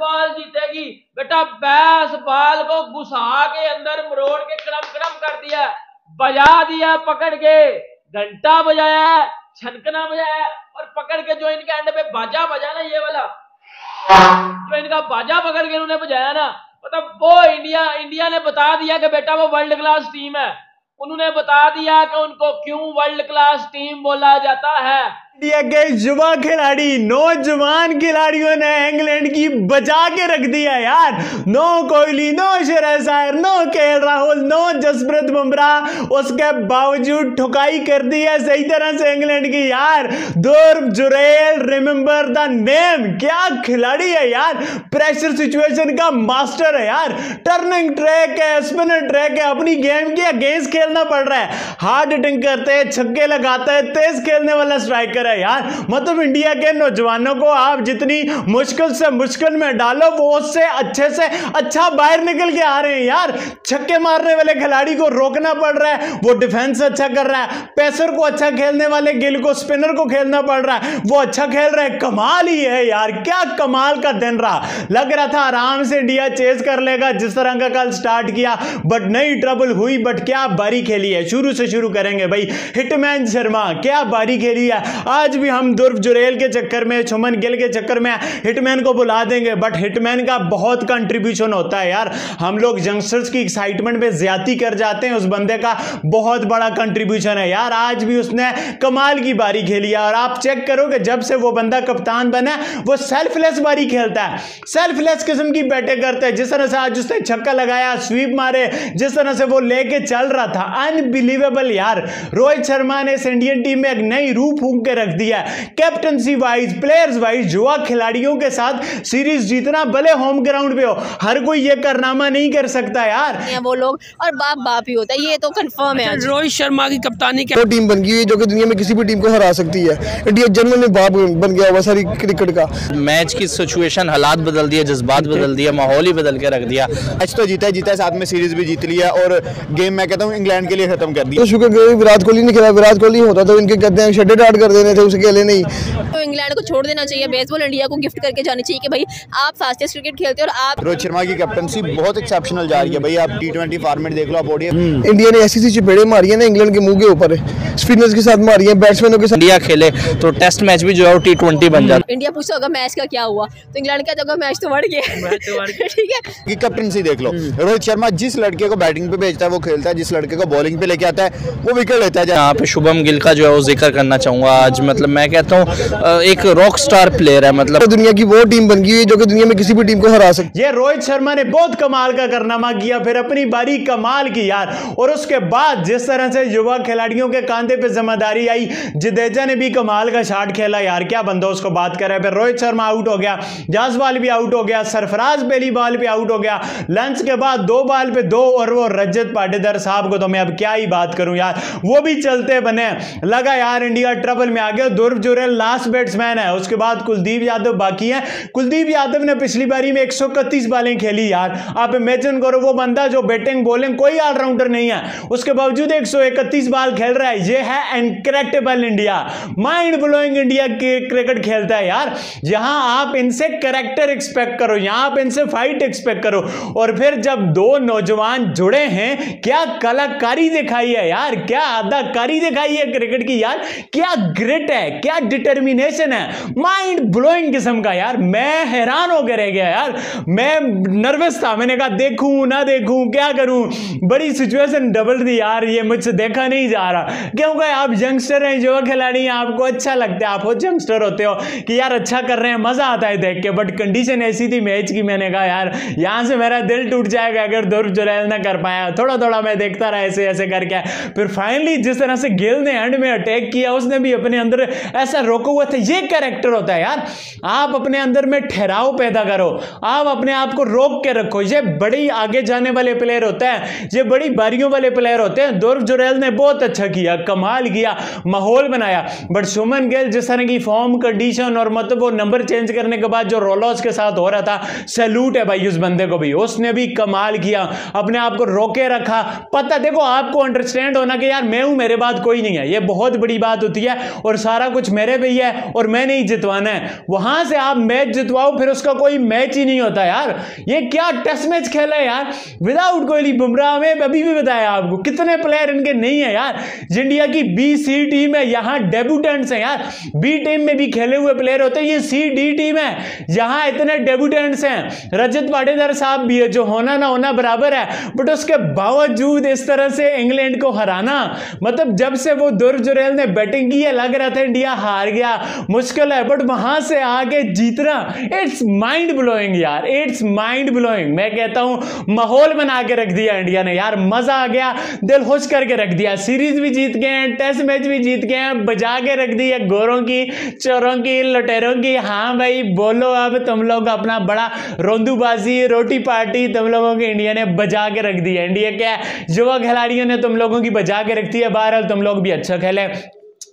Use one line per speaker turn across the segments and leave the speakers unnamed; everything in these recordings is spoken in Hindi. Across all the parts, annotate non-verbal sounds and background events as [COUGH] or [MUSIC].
बॉल जीतेगी। बेटा, बैस बॉल को घुसा के अंदर मरोड़ के कड़म कड़म कर दिया। बजा दिया, पकड़ के। घंटा बजाया, छनकना बजाया और पकड़ के जो इनके एंड पे बाजा बजा ना ये वाला। जो इनका बाजा पकड़ के इन्होंने बजाया ना। मतलब वो इंडिया इंडिया ने बता दिया कि बेटा वो वर्ल्ड क्लास टीम है। उन्होंने बता दिया कि उनको क्यों वर्ल्ड क्लास टीम बोला जाता है।
इंडिया के युवा खिलाड़ी, नौजवान खिलाड़ियों ने इंग्लैंड की बचा के रख दिया यार। नो कोहली, नो शेर no K Rahul, no Jasprit Bumrah, उसके बावजूद ठुकाई कर दी है सही तरह से इंग्लैंड की यार। Dhruv Jurel remember the name क्या खिलाड़ी है यार। प्रेशर सिचुएशन का मास्टर है यार। टर्निंग ट्रैक है स्पिनर ट्रैक है, अपनी गेम के अगेंस्ट खेलना पड़ रहा है। हार्ड हिटिंग करते हैं, छक्के लगाता है, तेज खेलने वाला स्ट्राइकर यार। मतलब इंडिया के नौजवानों को आप जितनी मुश्किल से मुश्किल में डालो, वो उससे अच्छे से अच्छा बाहर निकल के आ रहे हैं यार। छक्के मारने वाले खिलाड़ी को रोकना पड़ रहा है, वो डिफेंस अच्छा कर रहा है पेसर को अच्छा खेलने वाले गिल को स्पिनर को खेलना पड़ रहा है, वो अच्छा खेल रहा है। कमाल ही है यार, क्या कमाल का दिन रहा। लग रहा था आराम से इंडिया चेस कर लेगा, जिस तरह का कल स्टार्ट किया बट नई ट्रबल हुई बट क्या बारी खेली है। शुरू से शुरू करेंगे भाई। हिटमैन शर्मा क्या बारी खेली है। आज भी हम दुर्व जुरेल के चक्कर में, छुमन गिल के चक्कर में हिटमैन को बुला देंगे बट हिटमैन का बहुत कंट्रीब्यूशन होता है यार। हम लोग यंगस्टर्स की एक्साइटमेंट में ज़्यादा कर जाते हैं, उस बंदे का बहुत बड़ा कंट्रीब्यूशन है यार। आज भी उसने कमाल की बारी खेली और आप चेक करो कि जब से वो बंदा कप्तान बना, वो सेल्फलेस बारी खेलता है। सेल्फलेस किस्म की बैटिंग करता है। जिस तरह से आज उसने छक्का लगाया स्वीप मारे, जिस तरह से वो लेके चल रहा था। अनबिलीवेबल यार। रोहित शर्मा ने इस इंडियन टीम में एक नई रूप फूक के रख दिया। है कैप्टनसी वाइज प्लेयर्स वाइज युवा खिलाड़ियों के साथ सीरीज़ जीतना भले होम ग्राउंड पे हो हर कोई ये करनामा नहीं कर सकता यार।
वो लोग और बाप बाप ही होता है ये तो कंफर्म है
अच्छा, रोहित शर्मा की कप्तानी
क्या टीम बन गई है जो कि दुनिया में किसी भी टीम को हरा सकती है। इंडिया जन्म में बाप बन गया हुआ सारी क्रिकेट का।
मैच की सिचुएशन हालात बदल दिए जज्बात बदल दिया माहौल ही बदल के रख दिया।
मैच तो जीता है जीता है साथ में सीरीज़ भी जीत लिया और गेम मैं कहता हूँ इंग्लैंड के लिए खत्म कर दिया। तो शुक्र विराट कोहली ने खेला विराट कोहली होता तो इनके कहते हैं शेडेड आउट कर देने थे उसके लिए नहीं।
तो इंग्लैंड को छोड़ देना चाहिए बेसबॉल इंडिया को गिफ्ट करके जानी चाहिए कि भाई आप फास्टेस्ट क्रिकेट खेलते हो और आप
रोहित शर्मा की कैप्टनसी बहुत एक्सेप्शनल जा रही है भाई आप टी ट्वेंटी फॉर्मेट देख लो आप ओडिया इंडिया ने ऐसी सी चपेड़े मारी है ना इंग्लैंड के मुँह के ऊपर। स्पिनर्स के साथ मारी है बैट्समैनों के साथ
इंडिया खेले तो टेस्ट मैच भी जो है वो टी ट्वेंटी बन जाता
इंडिया पूछा होगा मैच का क्या हुआ? तो इंग्लैंड क्या होगा मैच तो बढ़ गया। ठीक है?
कैप्टनसी देख लो। रोहित शर्मा जिस लड़के को बैटिंग पे भेजता है वो खेलता है जिस लड़के को बॉलिंग पे लेके आता है वो विकेट लेता है।
यहाँ पे शुभम गिल का जो है वो ज़िक्र करना चाहूँगा आज मतलब मैं कहता हूँ एक रॉक स्टार प्लेयर है मतलब।
दुनिया की वो टीम बन गई है जो कि दुनिया में किसी भी टीम को हरा सकती
ये रोहित शर्मा ने बहुत कमाल का करनामा किया फिर अपनी बारी कमाल की यार। और उसके बाद जिस तरह से युवा खिलाड़ियों के कांधे पे ज़िम्मेदारी आई जडेजा ने भी कमाल का शॉट खेला यार। क्या बंदा उसको बात कर रहा है? फिर रोहित शर्मा आउट हो गया जासवाल भी आउट हो गया सरफराज पहली बॉल पे आउट हो गया। लंच के बाद दो बॉल पे दो और वो रजत पाटीदार साहब को तो मैं अब क्या ही बात करूँ यार। वो भी चलते बने। लगा यार इंडिया ट्रबल में आ गया दुर्व जुरेल लास्ट बैट्समैन है। उसके बाद कुलदीप यादव बाकी है। कुलदीप यादव ने पिछली बारी में एक बालें खेली यार। आप इमेजिन करो, वो बंदा जो बैटिंग बॉलिंग कोई ऑलराउंडर नहीं है। उसके बावजूद एक बाल खेल रहा है। ये है incredible India mind blowing India cricket खेलता है यार। जहाँ आप इनसे करेक्टर एक्सपेक्ट करो। यहाँ आप इनसे फाइट एक्सपेक्ट करो। और फिर जब दो नौजवान जुड़े हैं, क्या कलाकारी दिखाई है यार? क्या अदाकारी दिखाई है क्रिकेट की यार? क्या ग्रिट है। क्या डिटर्मिनेशन है? माइंड ब्लोइंग किस्म का यार। मैं हैरान होकर रह गया यार। मैं नर्वस था। मैंने कहा, देखूँ ना देखूँ, क्या करूँ? बड़ी सिचुएशन डबल थी यार। ये मुझसे देखा नहीं जा रहा। क्योंकि आप यंगस्टर हैं जो खिलाड़ी हैं। आपको अच्छा लगता है। आप खुद यंगस्टर होते हो कि यार अच्छा कर रहे हैं। मज़ा आता है देख के। बट कंडीशन ऐसी थी मैच की मैंने कहा, यार, यहाँ से मेरा दिल टूट जाएगा अगर दुर्ग जुरैल ना कर पाया। थोड़ा थोड़ा मैं देखता रहा ऐसे ऐसे करके। फिर फाइनली जिस तरह से गिल ने एंड में अटैक किया, उसने भी अपने ऐसा रोका हुआ था, ये कैरेक्टर होता है यार। आप अपने अंदर में ठहराव पैदा करो। आप अपने आप को रोक के रखो। ये बड़ी आगे जाने वाले प्लेयर होते हैं। ये बड़ी बारियों वाले प्लेयर होते हैं। दुर्ग जुरैल ने बहुत अच्छा किया, कमाल किया, माहौल बनाया। बट सुमन गिल जिस तरह की फॉर्म कंडीशन और मतलब वो नंबर चेंज करने के बाद जो रोलॉस के साथ हो रहा था सैल्यूट है भाई उस बंदे को भी। उसने भी कमाल किया, अपने आप को रोके रखा। पता, देखो आपको अंडरस्टैंड होना कि यार मैं हूँ, मेरे बाद कोई नहीं है। ये बहुत बड़ी बात होती है और सारा कुछ मेरे पे ही है और मैंने ही जितवाना है। वहाँ से आप मैच जितवाओ, फिर उसका कोई मैच ही नहीं होता यार। ये क्या टेस्ट मैच खेला है यार। विदाउट कोहली बुमराह में अभी भी बताया आपको, कितने प्लेयर इनके नहीं है यार। इंडिया की बी सी टीम है, यहाँ डेब्यूटेंट्स हैं यार। बी टीम में भी खेले हुए प्लेयर होते हैं, ये सी डी टीम है। यहाँ इतने डेब्यूटेंट्स हैं। रजत पाटीदार साहब भी है, जो होना ना होना बराबर है बट उसके बावजूद इस तरह से इंग्लैंड को हराना मतलब जब से वो दुर्ग जुरेल ने बैटिंग की है, लग रहा था, इंडिया हार गया। मुश्किल है बट वहाँ से आगे जीतना इट्स माइंड ब्लोइंग यार इट्स माइंड ब्लोइंग मैं कहता हूँ, माहौल बना के रख दिया इंडिया ने यार, मज़ा आ गया, दिल खुश करके रख दिया। सीरीज़ भी जीत गए हैं टेस्ट मैच भी जीत गए हैं, बजा के रख दी है गोरों की, चोरों की, लुटेरों की। हाँ भाई, बोलो अब तुम लोग अपना बड़ा रोंदूबाजी, रोटी पार्टी तुम लोगों की इंडिया ने बजा के रख दी है। इंडिया क्या युवा खिलाड़ियों ने तुम लोगों की बजा के रख दी है, बहरहाल तुम लोग भी अच्छा खेले।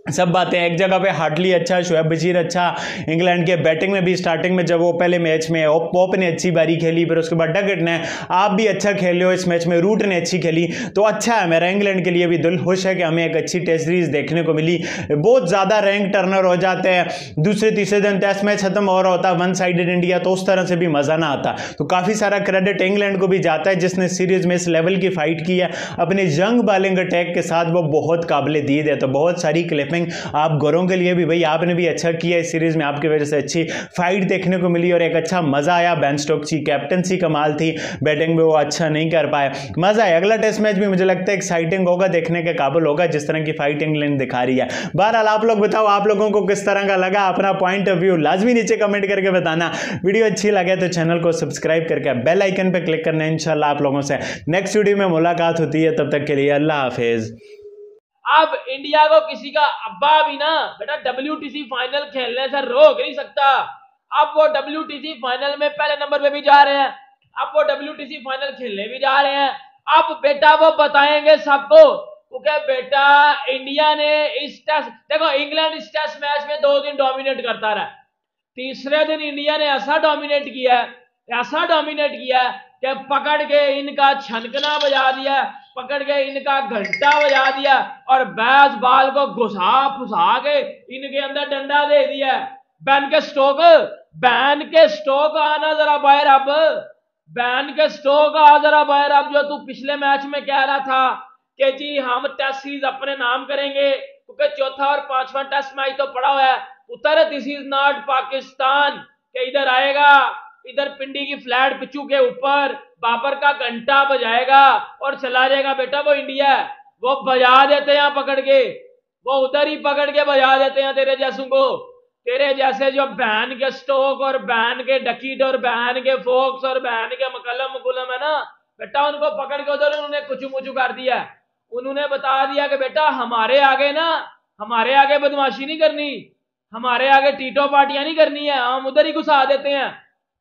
सब बातें एक जगह पे हार्डली अच्छा शुएब बशीर अच्छा। इंग्लैंड के बैटिंग में भी स्टार्टिंग में जब वो पहले मैच में ओप पोप ने अच्छी बारी खेली, फिर उसके बाद डगट ने आप भी अच्छा खेले हो। इस मैच में रूट ने अच्छी खेली। तो अच्छा है मेरा इंग्लैंड के लिए भी दिल खुश है कि हमें एक अच्छी टेस्ट सीरीज़ देखने को मिली। बहुत ज़्यादा रैंक टर्नर हो जाते हैं। दूसरे तीसरे दिन टेस्ट मैच खत्म हो रहा होता वन साइडेड इंडिया तो उस तरह से भी मज़ा ना आता। तो काफ़ी सारा क्रेडिट इंग्लैंड को भी जाता है, जिसने सीरीज़ में इस लेवल की फाइट की है। अपने यंग बॉलिंग अटैक के साथ वो बहुत काबिल दीद है। तो बहुत सारी क्लिपिंग आप गोरों के लिए भी भाई, आपने भी अच्छा किया इस सीरीज़ में, आपकी वजह से अच्छी फाइट देखने को मिली और एक अच्छा मज़ा आया। बैन स्टोक्स की कैप्टनसी कमाल थी। बैटिंग में वो अच्छा नहीं कर पाए मज़ा आया। अगला टेस्ट मैच भी मुझे लगता है एक्साइटिंग होगा, देखने के काबिल होगा, जिस तरह की फाइट इंग्लैंड दिखा रही है। बहरहाल, आप लोग बताओ, आप लोगों को किस तरह का लगा? अपना पॉइंट ऑफ़ व्यू लाजमी नीचे कमेंट करके बताना। वीडियो अच्छी लगे तो चैनल को सब्सक्राइब करके बेल आइकन पर क्लिक करना। इंशाल्लाह आप लोगों से नेक्स्ट वीडियो में मुलाकात होती है। तब तक के लिए अल्लाह हाफिज़।
अब इंडिया को किसी का अब्बा भी ना, बेटा डब्ल्यू फाइनल खेलने से रोक नहीं सकता। अब वो डब्ल्यूटीसी फाइनल में पहले नंबर पे भी जा रहे हैं। अब वो डब्ल्यू फाइनल खेलने भी जा रहे हैं। अब बेटा वो बताएँगे सबको क्योंकि बेटा इंडिया ने इस टेस्ट देखो इंग्लैंड इस टेस्ट मैच में दो दिन डोमिनेट करता रहा। तीसरे दिन इंडिया ने ऐसा डोमिनेट किया ऐसा डोमिनेट किया कि पकड़ के इनका छनकना बजा दिया। पकड़ के इनका घंटा बजा दिया और बैस बाल को घुसा फुसा के इनके अंदर डंडा दे दिया। बैन के स्टोक, बैन के स्टोक आना जरा बाहर अब बैन के स्टोक आ जरा बाहर अब जो तू पिछले मैच में कह रहा था कि जी हम टेस्ट सीरीज़ अपने नाम करेंगे, क्योंकि चौथा और पांचवा टेस्ट मैच तो पड़ा हुआ है। उतर दिस इज़ नॉट पाकिस्तान, के इधर आएगा। इधर पिंडी की फ्लैट पिचू के ऊपर, बाबर का घंटा बजाएगा और चला जाएगा, बेटा वो इंडिया वो बजा देते हैं पकड़ के, वो उधर ही पकड़ के बजा देते हैं तेरे जैसों को। तेरे जैसे जो बहन के स्टोक और बहन के डकीट और बहन के फोक्स और बहन के मकलम मकुलम है ना, बेटा उनको पकड़ के उधर उन्होंने कुचू मुचू कर दिया उन्होंने बता दिया कि बेटा हमारे आगे ना, हमारे आगे बदमाशी नहीं करनी, हमारे आगे टीटो पार्टियाँ नहीं करनी है, हम उधर ही घुसा देते हैं।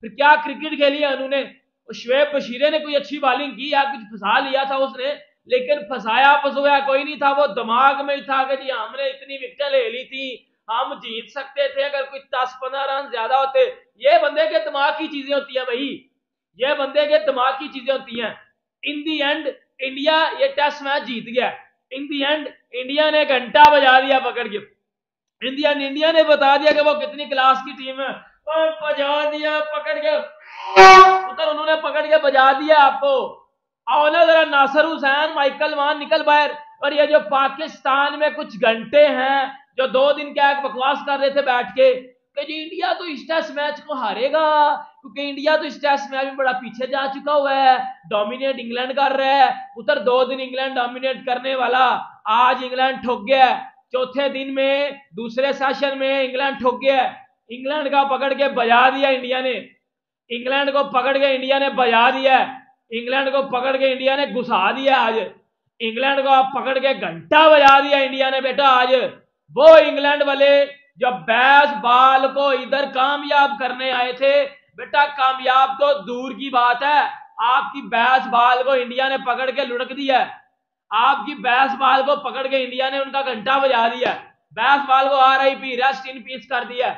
फिर क्या क्रिकेट खेली है उन्होंने शुएब बशीरे ने कोई अच्छी बॉलिंग की? या कुछ फंसा लिया था उसने? लेकिन फंसाया, फंसोया कोई नहीं था। वो दिमाग में ही था कि जी हमने इतनी विकेटें ले ली थी, हम जीत सकते थे अगर कोई दस पंद्रह रन ज़्यादा होते। ये बंदे के दिमाग की चीज़ें होती है भाई। ये बंदे के दिमाग की चीज़ें होती हैं। इन दी एंड इंडिया ये टेस्ट मैच जीत गया। इन दी एंड इंडिया ने घंटा बजा दिया पकड़ के। इंडिया ने इंडिया ने बता दिया कि वो कितनी क्लास की टीम है। और बजा दिया, पकड़ के। उधर उन्होंने पकड़ के बजा दिया आपको। आओ ना जरा नासर हुसैन, माइकल मान निकल बाहर। और ये जो पाकिस्तान में कुछ घंटे हैं, जो दो दिन क्या बकवास कर रहे थे बैठ के, कि जी इंडिया तो इस टेस्ट मैच को हारेगा, क्योंकि इंडिया तो इस टेस्ट मैच में बड़ा पीछे जा चुका हुआ है, डोमिनेट इंग्लैंड कर रहा है। उधर दो दिन इंग्लैंड डोमिनेट करने वाला, आज इंग्लैंड ठोक गया चौथे दिन में, दूसरे सेशन में इंग्लैंड ठोक गया इंग्लैंड का पकड़ के बजा दिया इंडिया ने। इंग्लैंड को पकड़ के इंडिया ने बजा दिया इंग्लैंड को पकड़ के इंडिया ने घुसा दिया आज। इंग्लैंड को आप पकड़ के घंटा बजा दिया इंडिया ने बेटा आज। वो इंग्लैंड वाले जो बैस बाल को इधर कामयाब करने आए थे, बेटा कामयाब तो दूर की बात है। आपकी बैस बाल को इंडिया ने पकड़ के लुढ़क दिया आपकी बैस बाल को पकड़ के इंडिया ने उनका घंटा बजा दिया बैस बाल को R I P rest in peace कर दिया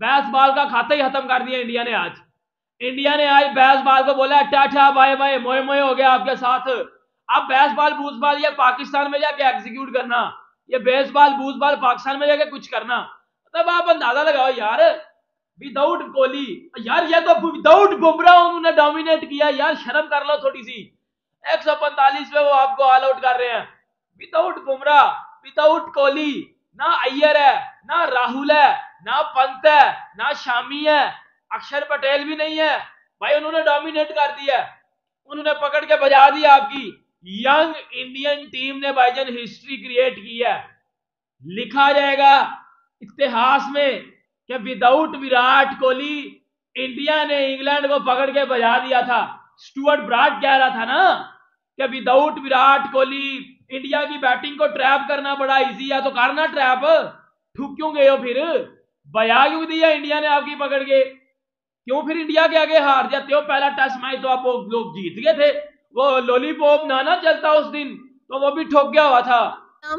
बैस बाल का खाता ही खत्म कर दिया इंडिया ने आज। इंडिया ने आज बैस बाल को बोला टाटा बाय बाय मोए मोए हो गया आपके साथ। अब बैस बाल बूस बाल या पाकिस्तान में जाके एग्जीक्यूट करना, ये बेसबॉल बूजबॉल पाकिस्तान में जाके कुछ करना। तब आप अंदाज़ा लगाओ यार विदाउट कोहली यार, ये तो विदाउट बुमराह उन्होंने डोमिनेट किया। यार, शर्म कर लो थोड़ी सी। एक सौ पैंतालीस में वो आपको ऑल आउट कर रहे हैं। विदाउट बुमराह विदाउट कोहली ना, अय्यर है। ना राहुल है, ना पंत है, ना शामी है। अक्षर पटेल भी नहीं है। भाई, उन्होंने डोमिनेट कर दिया उन्होंने पकड़ के बजा दिया आपकी। यंग इंडियन टीम ने भाईजान हिस्ट्री क्रिएट की है। लिखा जाएगा इतिहास में कि विदाउट विराट कोहली इंडिया ने इंग्लैंड को पकड़ के बजा दिया था। स्टुअर्ट ब्राड कह रहा था ना कि विदाउट विराट कोहली इंडिया की बैटिंग को ट्रैप करना बड़ा इजी है तो करना ट्रैप ठुक क्यों गए हो फिर? बजा क्यों दिया इंडिया ने आपकी पकड़ के। क्यों फिर इंडिया के आगे हार जाते हो? पहला टेस्ट मैच तो आप लोग जीत गए थे। वो लॉलीपॉप ना ना चलता उस दिन तो वो भी ठोक गया हुआ था।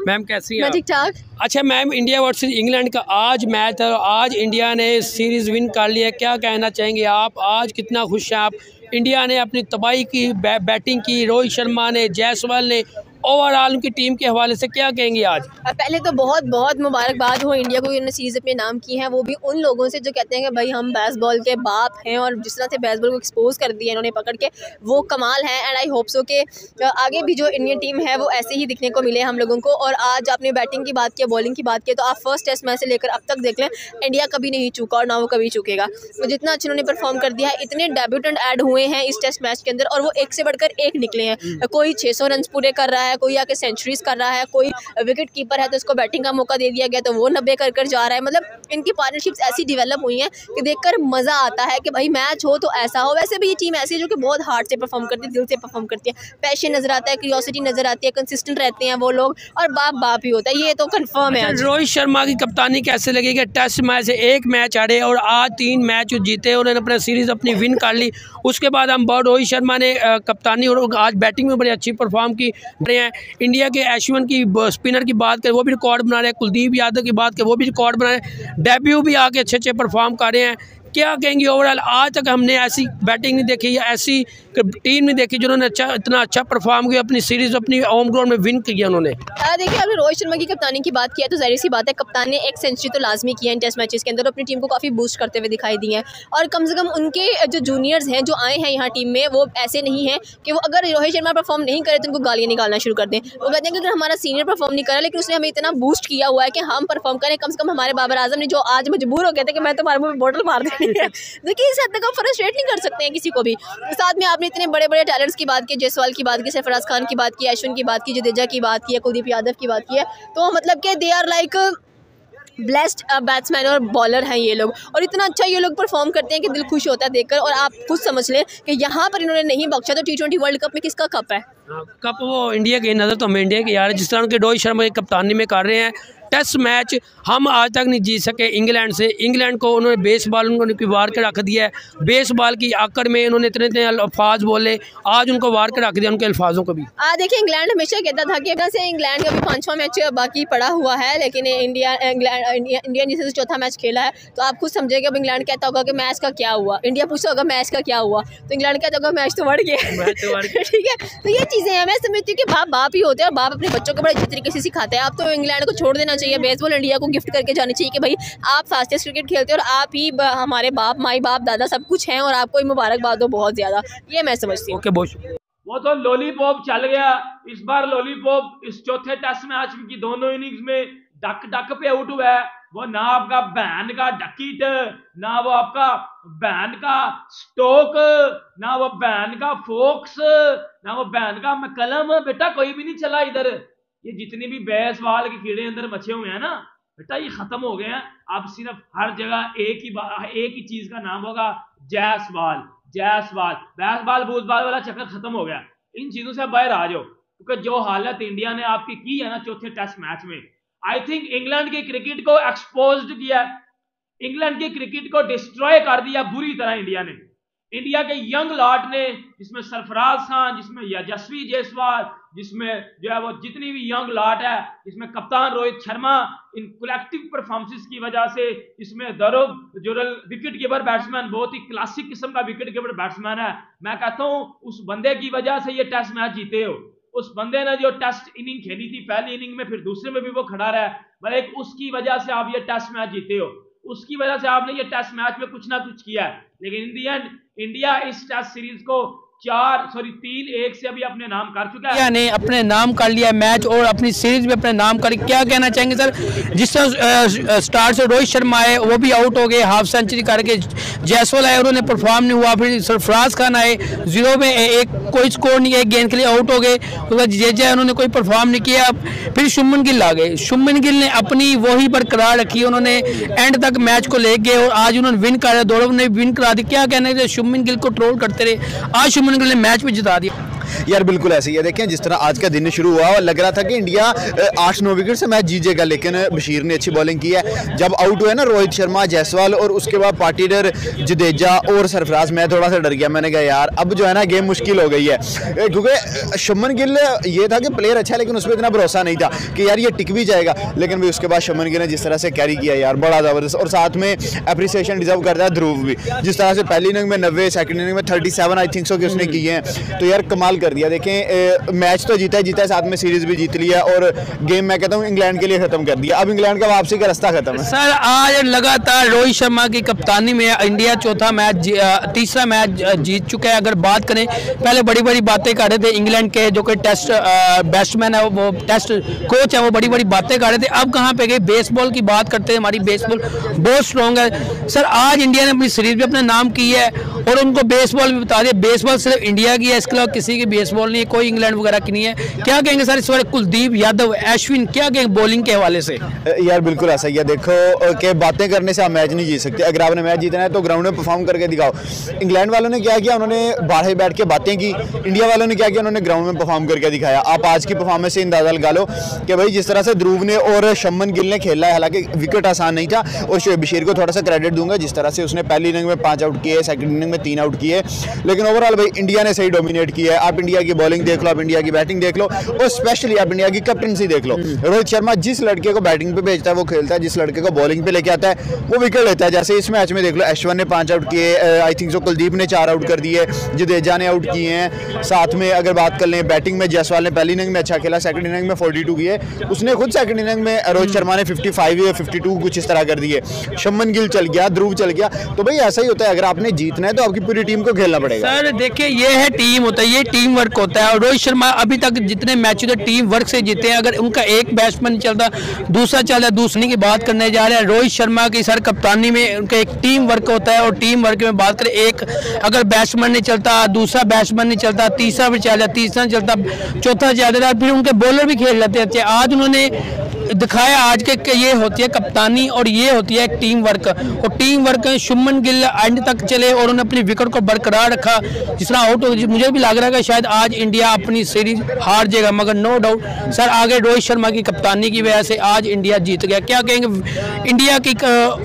मैम कैसी
मैं
है
ठीक ठाक।
अच्छा मैम इंडिया वर्सेस इंग्लैंड का आज मैच है आज इंडिया ने सीरीज़ विन कर लिया क्या कहना चाहेंगे आप? आज कितना खुश हैं आप? इंडिया ने अपनी तबाही की बै, बैटिंग की रोहित शर्मा ने जायसवाल ने ओवरऑल उनकी टीम के हवाले से क्या कहेंगे आज?
पहले तो बहुत बहुत मुबारकबाद हो इंडिया को उन्होंने सीरीज़ अपने नाम की है वो भी उन लोगों से जो कहते हैं कि भाई हम बेसबॉल के बाप हैं और जिस तरह से बेसबॉल को एक्सपोज कर दिया इन्होंने पकड़ के वो कमाल है एंड आई होप सो कि आगे भी जो इंडियन टीम है वो ऐसे ही दिखने को मिले हम लोगों को और आज आपने बैटिंग की बात की बॉलिंग की बात की तो आप फ़र्स्ट टेस्ट मैच से लेकर अब तक देख लें इंडिया कभी नहीं चूका और ना वो कभी चूकेगा। तो जितना अच्छा उन्होंने परफॉर्म कर दिया है इतने डेब्यूटेंट ऐड हुए हैं इस टेस्ट मैच के अंदर और वो एक से बढ़कर एक निकले हैं। कोई छः सौ रन पूरे कर रहा है कोई आके सेंचुरीज कर रहा है कोई विकेट कीपर है तो उसको बैटिंग का मौका दे दिया गया तो वो नब्बे कर कर जा रहा है। मतलब इनकी पार्टनरशिप्स ऐसी डेवलप हुई हैं कि देखकर मज़ा आता है कि भाई मैच हो तो ऐसा हो। वैसे भी ये टीम ऐसी है जो कि बहुत हार्ड से परफॉर्म करती है दिल से परफॉर्म करती है। पैशन नज़र आता है क्रियोसिटी नज़र आती है कंसिस्टेंट रहते हैं वो लोग और बाप बाप ही होता है। ये तो कन्फर्म है
रोहित शर्मा की कप्तानी कैसे लगेगी टेस्ट मैच से एक मैच हारे और आज तीन मैच जीते उन्होंने अपना सीरीज़ अपनी विन कर ली। उसके बाद हम रोहित शर्मा ने कप्तानी और आज बैटिंग में बड़ी अच्छी परफॉर्म की। रहे हैं। इंडिया के एशवन की स्पिनर की बात करें, वो भी रिकॉर्ड बना रहे हैं। कुलदीप यादव की बात करें, वो भी रिकॉर्ड बना रहे हैं। डेब्यू भी आके अच्छे अच्छे परफॉर्म कर रहे हैं। क्या कहेंगे ओवरऑल आज तक हमने ऐसी बैटिंग नहीं देखी या ऐसी टीम नहीं देखी जिन्होंने अच्छा इतना अच्छा परफॉर्म किया, अपनी सीरीज़ अपनी होम ग्राउंड में विन किया उन्होंने।
देखिए आपने रोहित शर्मा की कप्तानी की बात की है तो ज़ाहिर सी बात है कप्तान ने एक सेंचुरी तो लाजमी की है टेस्ट मैचेस के अंदर अपनी टीम को काफ़ी बूस्ट करते हुए दिखाई दिए हैं। और कम से कम उनके जो जूनियर्स हैं जो आए हैं यहाँ टीम में वो ऐसे नहीं हैं कि वो अगर रोहित शर्मा परफॉर्म नहीं करे तो उनको गालियाँ निकालना शुरू कर दें। वो कहते हैं कि अगर हमारा सीनियर परफॉर्म नहीं करा लेकिन उसने हमें इतना बूस्ट किया हुआ है कि हम परफॉर्म करें। कम से कम हमारे बाबर आज़म ने जो आज मजबूर हो गए थे कि मैं तुम्हारे मुँह में बोतल मार देनी है [LAUGHS] देखिए इस हद तक हम फ्रस्ट्रेट नहीं कर सकते हैं किसी को भी। साथ में आपने इतने बड़े बड़े टैलेंट्स की बात की जयसवाल की बात की सरफराज खान की बात की अश्विन की बात की जडेजा की बात की कुलदीप यादव की बात की है। तो मतलब कि they are like blessed batsman और बॉलर हैं ये लोग। और इतना अच्छा ये लोग परफॉर्म करते हैं कि दिल खुश होता है देखकर और आप खुद समझ लें कि यहाँ पर इन्होंने नहीं बख्शा तो टी ट्वेंटी वर्ल्ड कप में किसका कप है?
कप वो इंडिया के, नज़र तो हमें इंडिया के यार। जिस तरह उनके रोहित शर्मा की कप्तानी में कर रहे हैं टेस्ट मैच हम आज तक नहीं जीत सके इंग्लैंड से। इंग्लैंड को उन्होंने बेस बॉल उन्होंने वार के रख दिया है। बेस बॉल की आकड़ में उन्होंने इतने इतने अल्फाज बोले। आज उनको वार के रख दिया उनके अल्फाजों को भी।
देखिए इंग्लैंड हमेशा कहता था कि से इंग्लैंड का भी पाँचवा मैच बाकी पड़ा हुआ है लेकिन इंडिया इंग्लैंड इंडिया इंडिया ने जैसे चौथा मैच खेला है तो आप खुद समझेंगे अब इंग्लैंड कहता होगा कि मैच का क्या हुआ। इंडिया पूछता होगा मैच का क्या हुआ? तो इंग्लैंड कहता होगा मैच तो बढ़ गया।
मैच तो बढ़ गया। [LAUGHS]
ठीक है? तो ये चीज़ें हैं। मैं समझती हूँ कि बाप बाप ही होते हैं और बाप अपने बच्चों को बड़े अच्छे तरीके से सिखाते हैं। आप तो इंग्लैंड को छोड़ देना चाहिए बेसबॉल इंडिया को गिफ्ट करके जानी चाहिए कि भाई आप फास्टेस्ट क्रिकेट खेलते हो और आप ही हमारे बाप माई बाप दादा सब कुछ हैं और आपको मुबारकबाद हो बहुत ज़्यादा। ये मैं समझती हूँ।
ओके बहुत शुक्रिया।
वो तो लॉलीपॉप चल गया। इस बार लॉलीपॉप इस चौथे टेस्ट मैच की दोनों इनिंग्स में डक डक पे आउट हुआ है। वो ना आपका बैन का डकीट ना वो आपका बैन का स्टोक ना वो बैन का फोक्स ना वो बैन का मकलम बेटा कोई भी नहीं चला इधर। ये जितने भी बैस वाल के कीड़े अंदर मचे हुए हैं ना, बेटा ये खत्म हो गए हैं। अब सिर्फ़ हर जगह एक ही एक ही चीज़ का नाम होगा, जैसवाल जैसवाल। बैसबाल बूजबाल वाला चक्कर खत्म हो गया। इन चीज़ों से बाहर आ जाओ, क्योंकि जो हालत इंडिया ने आपकी की है ना चौथे टेस्ट मैच में आई थिंक इंग्लैंड के क्रिकेट को एक्सपोज किया इंग्लैंड के क्रिकेट को डिस्ट्रॉय कर दिया बुरी तरह इंडिया ने। इंडिया के यंग लॉट ने, जिसमें सरफराज खान, जिसमें यशस्वी जायसवाल, जिसमें जो है वो जितनी भी यंग लॉट है, जिसमें कप्तान Rohit Sharma, in collective performances की वजह से इसमें दरुब जुरल विकेट कीपर बैट्समैन बहुत ही क्लासिक किस्म का विकेट कीपर बैट्समैन है। मैं कहता हूँ, उस बंदे की वजह से ये टेस्ट मैच जीते हो। उस बंदे ने जो टेस्ट इनिंग खेली थी, पहली इनिंग में, फिर दूसरे में भी वो खड़ा रहा है। एक उसकी वजह से आप ये टेस्ट मैच जीते हो। उसकी वजह से आपने ये टेस्ट मैच में कुछ ना कुछ किया है। लेकिन इन दी एंड इंडिया इस टेस्ट सीरीज़ को चार सॉरी तीन, एक से अभी अपने नाम कर चुका है।
ने अपने नाम कर लिया मैच और अपनी सीरीज़ में अपने नाम कर, क्या कहना चाहेंगे सर? जिस तरह स्टार से रोहित शर्मा आए, वो भी आउट हो गए हाफ़ सेंचुरी करके। जयसवाल आए, उन्होंने परफॉर्म नहीं हुआ, फिर सरफराज खान आए ज़ीरो में एक, कोई स्कोर नहीं है गेंद के लिए आउट हो गए। उसके जेजा उन्होंने कोई परफॉर्म नहीं किया। फिर शुमन गिल आ गए। शुमन गिल ने अपनी वही बरकरार रखी, उन्होंने एंड तक मैच को ले गए और आज उन्होंने विन करा। दौड़ो ने विन करा दी। क्या कहना है शुमन गिल को ट्रोल करते रहे। आज शुमन गिल ने मैच भी जिता दिया।
यार बिल्कुल ऐसे ही है। देखें जिस तरह आज का दिन शुरू हुआ और लग रहा था कि इंडिया आठ नौ विकेट से मैच जीतेगा लेकिन बशीर ने अच्छी बॉलिंग की है। जब आउट हुए ना रोहित शर्मा जायसवाल और उसके बाद पाटीडर जडेजा और सरफराज मैं थोड़ा सा डर गया। मैंने कहा यार अब जो है ना गेम मुश्किल हो गई है। क्योंकि शुभमन गिल ये था कि प्लेयर अच्छा है लेकिन उस पर इतना भरोसा नहीं था कि यार ये टिक भी जाएगा। लेकिन भी उसके बाद शमन गिल ने जिस तरह से कैरी किया यार बड़ा ज़बरदस्त। और साथ में अप्रिसिएशन डिजर्व करता है ध्रुव भी। जिस तरह से पहली इनिंग में नब्बे सेकंड इनिंग में thirty seven I think so कि उसने किए हैं। तो यार कमाल कर दिया। देखें मैच तो जीता है जीता है, साथ में सीरीज़ भी जीत लिया और गेम मैं कहता हूँ, इंग्लैंड के लिए खत्म कर दिया। अब इंग्लैंड का वापसी का रास्ता खत्म है।
सर, आज लगातार रोहित शर्मा की कप्तानी में इंडिया चौथा मैच तीसरा मैच जीत चुका है। अगर बात करें, पहले बड़ी बड़ी बातें कर रहे थे इंग्लैंड के, जो कि टेस्ट बैट्समैन है, वो टेस्ट कोच है, वो बड़ी बड़ी बातें कर रहे थे। अब कहाँ पे गए? बेसबॉल की बात करते हैं, हमारी बेसबॉल बहुत स्ट्रॉन्ग है। सर, आज इंडिया ने अपनी सीरीज़ भी अपने नाम की है और उनको बेसबॉल भी बता दिया। बेसबॉल सिर्फ़ इंडिया की है, इसके अलावा किसी की बेसबॉल नहीं है, कोई इंग्लैंड वगैरह की नहीं है। क्या कहेंगे सर इस बार कुलदीप यादव अश्विन क्या कहेंगे बॉलिंग के हवाले से?
यार बिल्कुल ऐसा ही है। देखो कि बातें करने से आप मैच नहीं जीत सकते। अगर आपने मैच जीतना है तो ग्राउंड में परफॉर्म करके दिखाओ। इंग्लैंड वालों ने क्या किया? उन्होंने बाहर बैठ के बातें की। इंडिया वालों ने क्या किया? उन्होंने ग्राउंड में परफॉर्म करके दिखाया। आप आज की परफॉर्मेंस से अंदाज़ा लगा लो कि भाई, जिस तरह से ध्रुव ने और शमन गिल ने खेला है, हालाँकि विकेट आसान नहीं था। और शोएब बशीर को थोड़ा सा क्रेडिट दूँगा, जिस तरह से उसने पहली इनिंग में पाँच आउट किए सेकंड इनिंग में तीन आउट किए। लेकिन ओवरऑल भाई इंडिया ने सही डोमिनेट किया है। आप इंडिया की बॉलिंग देख लो, आप इंडिया की बैटिंग देख लो, और स्पेशली आप इंडिया की कैप्टनसी देख लो। रोहित शर्मा जिस लड़के को बैटिंग पे भेजता है, वो खेलता है, जिस लड़के को बॉलिंग पे लेके आता है, वो विकेट लेता है। जैसे इस मैच में देख लो अश्वन ने पाँच आउट किए आई थिंक सो कुलदीप ने चार आउट कर दिए जडेजा ने आउट किए हैं। साथ में अगर बात कर लें बैटिंग में जयसवाल ने पहली इनिंग में अच्छा खेला सेकंड इनिंग में 42 किए। उसने खुद सेकंड इनिंग में रोहित शर्मा ने 55 या 52 कुछ इस तरह कर दिए। शमन गिल चल गया, ध्रुव चल गया। तो भाई ऐसा ही होता है, अगर आपने जीतना है तो आपकी पूरी टीम को खेलना पड़ेगा।
सर, देखिए, ये है टीम होता है, ये टीम वर्क होता है। और रोहित शर्मा अभी तक जितने मैच होते टीम वर्क से जीते हैं। अगर उनका एक बैट्समैन चलता, दूसरा चल रहा है दूसरे की बात करने जा रहे हैं, रोहित शर्मा की सर कप्तानी में उनका एक टीम वर्क होता है। और टीम वर्क में बात करें, एक अगर बैट्समैन नहीं चलता, दूसरा बैट्समैन नहीं चलता, तीसरा भी चल जाता तीसरा चलता, चौथा चल, फिर उनके बॉलर भी खेल लेते हैं। आज उन्होंने दिखाया आज के कि ये होती है कप्तानी और ये होती है टीम वर्क और team work Shubman Gill end तक चले और उन्होंने अपनी विकेट को बरकरार रखा, जिस तरह आउट हो मुझे भी लग रहा है कि शायद आज इंडिया अपनी सीरीज़ हार जाएगा, मगर नो डाउट सर आगे रोहित शर्मा की कप्तानी की वजह से आज इंडिया जीत गया। क्या कहेंगे इंडिया की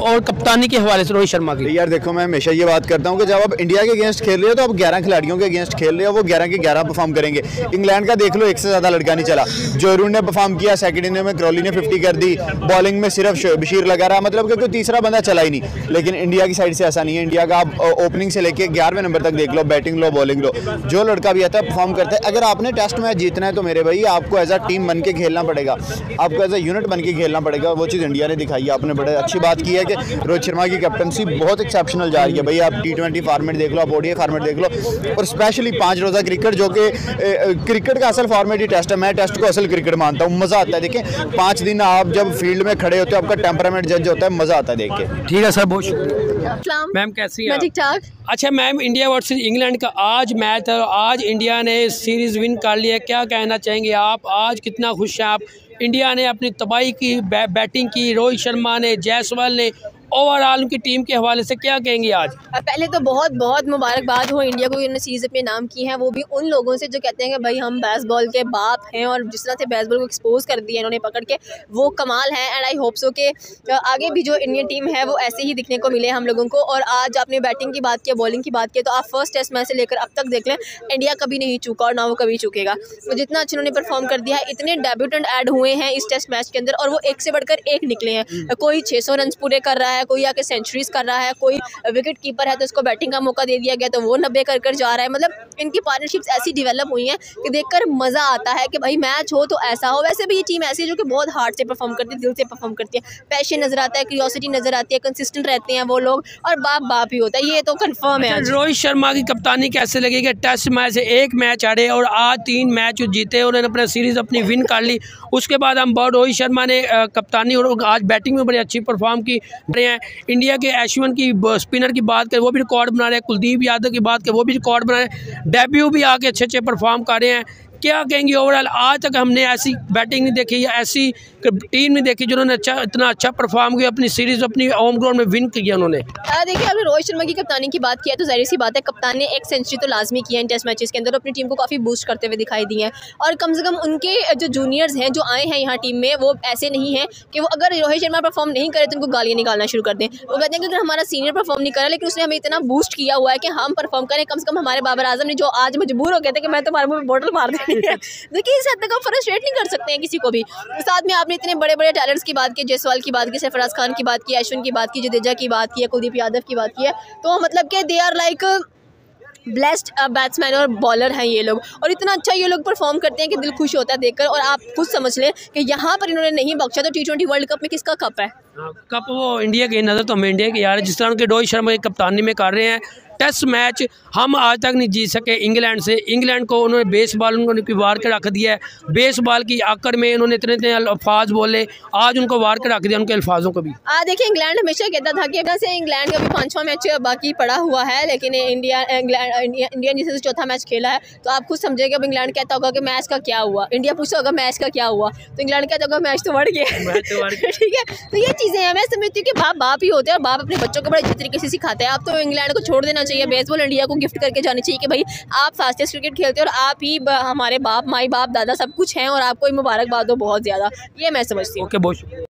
और कप्तानी के हवाले से रोहित शर्मा की?
यार देखो, मैं हमेशा ये बात करता हूँ कि जब आप इंडिया के अगेंस्ट खेल रहे हो तो आप 11 खिलाड़ियों के अगेंस्ट खेल रहे हो, वो 11 के 11 परफॉर्म करेंगे। इंग्लैंड का देख लो, एक से ज़्यादा लड़का नहीं चला। जोरून ने परफॉर्म किया सेकंड इनिंग में क्रॉली ने 50 कर दी। बॉलिंग में सिर्फ़ बशीर लगा रहा मतलब क्योंकि तीसरा बंदा चला ही नहीं। लेकिन इंडिया की साइड से ऐसा नहीं है। इंडिया का आप ओपनिंग से लेके ग्यारहवें नंबर तक देख लो बैटिंग लो बॉलिंग लो। जो लड़का भी आता है परफॉर्म करता है। अगर आपने टेस्ट मैच जीतना है तो मेरे भाई, आपको एज अ टीम बन के खेलना पड़ेगा। आपको एज अ यूनिट बन के खेलना पड़ेगा। वो चीज़ इंडिया ने दिखाई है। आपने बड़े अच्छी बात की है कि रोहित शर्मा की कैप्टनसी बहुत एक्सेप्शनल जा रही है। भाई, आप टी ट्वेंटी फॉर्मेट देख लो, आप ओडीआई फॉर्मेट देख लो। और स्पेशली पाँच रोज़ा क्रिकेट जो कि क्रिकेट का असल फॉर्मेट ही टेस्ट है। मैं टेस्ट को असल क्रिकेट मानता हूँ। मज़ा आता है। देखें, पाँच दिन आप जब फ़ील्ड में खड़े होते हो आपका टेम्परामेंट जज होता है मज़ा आता है देख के।
ठीक है सर बहुत शुक्रिया। मैम कैसी है
ठीक ठाक।
अच्छा मैम इंडिया वर्सेज इंग्लैंड का आज मैच है आज इंडिया ने सीरीज़ विन कर लिया क्या कहना चाहेंगे आप? आज कितना खुश हैं आप? इंडिया ने अपनी तबाही की बै, बैटिंग की रोहित शर्मा ने जायसवाल ने ओवरऑल उनकी टीम के हवाले से क्या कहेंगे आज?
पहले तो बहुत बहुत मुबारकबाद हो इंडिया को उन्होंने सीरीज़ अपने नाम की है। वो भी उन लोगों से जो कहते हैं कि भाई हम बेसबॉल के बाप हैं और जिस तरह से बेसबॉल को एक्सपोज कर दिया इन्होंने पकड़ के वो कमाल है। एंड आई होप सो कि आगे भी जो इंडियन टीम है वो ऐसे ही दिखने को मिले हम लोगों को। और आज आपने बैटिंग की बात की बॉलिंग की बात की तो आप फ़र्स्ट टेस्ट मैच से लेकर अब तक देख लें इंडिया कभी नहीं चूका और ना वो कभी चूकेगा। तो जितना अच्छा उन्होंने परफॉर्म कर दिया है इतने डेब्यूटेंट ऐड हुए हैं इस टेस्ट मैच के अंदर और वो एक से बढ़कर एक निकले हैं। कोई 600 रन पूरे कर रहा है कोई आके सेंचुरीज कर रहा है कोई विकेट कीपर है तो उसको बैटिंग का मौका दे दिया गया तो वो नब्बे कर कर जा रहा है। मतलब इनकी पार्टनरशिप्स ऐसी डेवलप हुई हैं कि देखकर मज़ा आता है कि भाई मैच हो तो ऐसा हो। वैसे भी ये टीम ऐसी है जो कि बहुत हार्ड से परफॉर्म करती है दिल से परफॉर्म करती है। पैशन नज़र आता है क्रियोसिटी नज़र आती है कंसिस्टेंट रहते हैं वो लोग और बाप बाप ही होता है। ये तो कन्फर्म है
अच्छा, रोहित शर्मा की कप्तानी कैसे लगेगी टेस्ट मैच से एक मैच हारे और आज तीन मैच जीते उन्होंने अपना सीरीज़ अपनी विन कर ली। उसके बाद हम बहुत रोहित शर्मा ने कप्तानी और आज बैटिंग में बड़ी अच्छी परफॉर्म की। हैं। इंडिया के एशवन की स्पिनर की बात करें, वो भी रिकॉर्ड बना रहे हैं। कुलदीप यादव की बात करें, वो भी रिकॉर्ड बना रहे हैं। डेब्यू भी आके अच्छे अच्छे परफॉर्म कर रहे हैं। क्या कहेंगे ओवरऑल आज तक हमने ऐसी बैटिंग नहीं देखी या ऐसी टीम नहीं देखी जिन्होंने अच्छा इतना अच्छा परफॉर्म किया, अपनी सीरीज़ अपनी होम ग्राउंड में विन किया उन्होंने।
देखिए, आपने रोहित शर्मा की कप्तानी की बात किया तो ज़ाहिर सी बात है, कप्तान ने एक सेंचुरी तो लाजमी किया इन टेस्ट मैचेस के अंदर अपनी टीम को काफ़ी बूस्ट करते हुए दिखाई दी है। और कम से कम उनके जो जूनियर्स हैं, जो आए हैं यहाँ टीम में, वो ऐसे नहीं हैं कि वो अगर रोहित शर्मा परफॉर्म नहीं करे तो उनको गालियाँ निकालना शुरू कर दें। वो कहते हैं कि अगर हमारा सीनियर परफॉर्म नहीं करा, लेकिन उसने हमें इतना बूस्ट किया हुआ है कि हम परफॉर्म करें। कम से कम हमारे बाबर आज़म ने जो आज मजबूर हो गए थे कि मैं तुम्हारे मुँह में बोटल मार है [LAUGHS] [LAUGHS] देखिए इस हद तक आप फ्रस्ट्रेट नहीं कर सकते हैं किसी को भी। साथ में आपने इतने बड़े बड़े टैलेंट्स की बात की जयसवाल की बात की सरफराज खान की बात की अश्विन की बात की जडेजा की बात की है कुलदीप यादव की बात की है। तो मतलब कि they are like blessed batsman और बॉलर हैं ये लोग। और इतना अच्छा ये लोग परफॉर्म करते हैं कि दिल खुश होता है देखकर और आप खुद समझ लें कि यहाँ पर इन्होंने नहीं बख्शा तो टी ट्वेंटी वर्ल्ड कप में किसका कप है?
कप वो इंडिया के नज़र तो हमें इंडिया के यार जिस तरह के रोहित शर्मा की कप्तानी में कर रहे हैं टेस्ट मैच हम आज तक नहीं जीत सके इंग्लैंड से। इंग्लैंड को उन्होंने बेस बॉल उन्होंने वार के रख दिया है। बेस बॉल की आकर में उन्होंने इतने इतने अल्फाज बोले आज उनको वार के रख दिया उनके अल्फाजों को भी।
आज देखिए इंग्लैंड हमेशा कहता था कि से इंग्लैंड का भी पाँचवा मैच बाकी पड़ा हुआ है लेकिन इंडिया इंग्लैंड इंडिया जिसे चौथा मैच खेला है तो आप खुद समझेगा अब इंग्लैंड कहता होगा कि मैच का क्या हुआ? इंडिया पूछता होगा मैच का क्या हुआ? तो इंग्लैंड कहता होगा मैच तो बढ़ गया। तो [LAUGHS] ठीक है तो ये चीज़ें हैं। मैं समझती हूँ कि बाप बाप ही होते हैं और बाप अपने बच्चों को बड़े अच्छे तरीके से सिखाते हैं। आप तो इंग्लैंड को छोड़ देना चाहिए। बेसबॉल इंडिया को गिफ्ट करके जानी चाहिए कि भाई, आप फास्टेस्ट क्रिकेट खेलते हो और आप ही हमारे बाप, माई बाप, दादा सब कुछ हैं और आपको मुबारकबाद हो बहुत ज़्यादा। ये मैं समझती हूँ।
बहुत